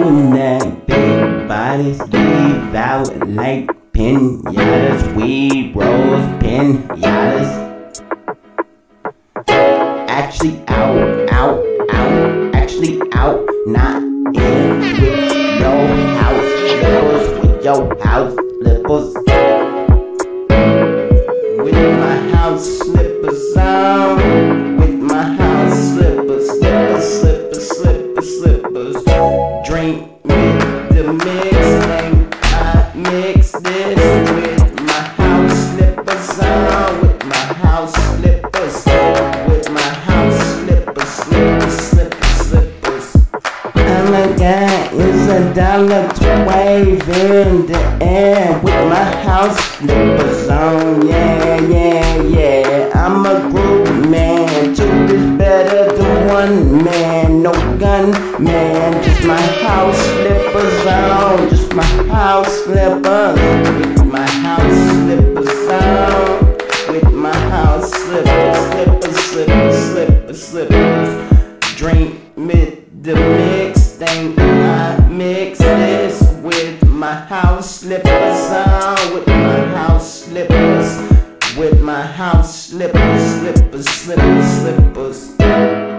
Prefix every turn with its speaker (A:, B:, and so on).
A: that big bodies leave out like pinatas. We rose pinatas. Actually out, out, out. Actually out, not in with your house slippers. With your house slippers. With my house slippers on. With my house slippers, slippers, slippers, slippers, slippers. Drink me the mix, and I mix this with my house slippers on. With my house slippers, with my house slippers, slippers, slippers, slippers. And the guy is a dollar to wave in the air with my house slippers on. Yeah, yeah, yeah. I'm a group man. Two is better than one man. No gun man. Just my on. Just my house slippers. With my house slippers on. With my house slippers, slippers, slippers, slippers, slippers. Drink me the mix, think I mix this with my house slippers on, with my house slippers, with my house slippers, slippers, slippers, slippers.